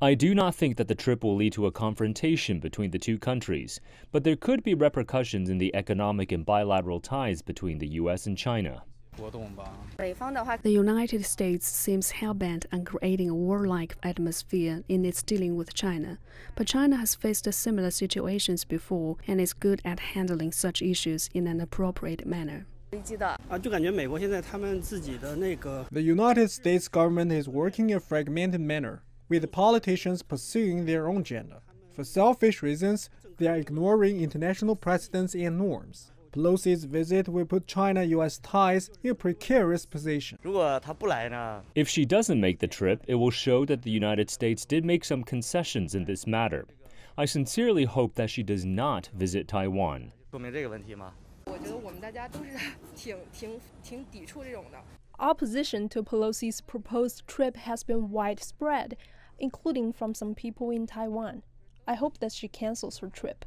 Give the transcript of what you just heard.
I do not think that the trip will lead to a confrontation between the two countries, but there could be repercussions in the economic and bilateral ties between the U.S. and China. The United States seems hell-bent on creating a warlike atmosphere in its dealing with China, but China has faced similar situations before and is good at handling such issues in an appropriate manner. The United States government is working in a fragmented manner, with politicians pursuing their own agenda. For selfish reasons, they are ignoring international precedents and norms. Pelosi's visit will put China US ties in a precarious position. If she doesn't make the trip, it will show that the United States did make some concessions in this matter. I sincerely hope that she does not visit Taiwan. Opposition to Pelosi's proposed trip has been widespread, including from some people in Taiwan. I hope that she cancels her trip.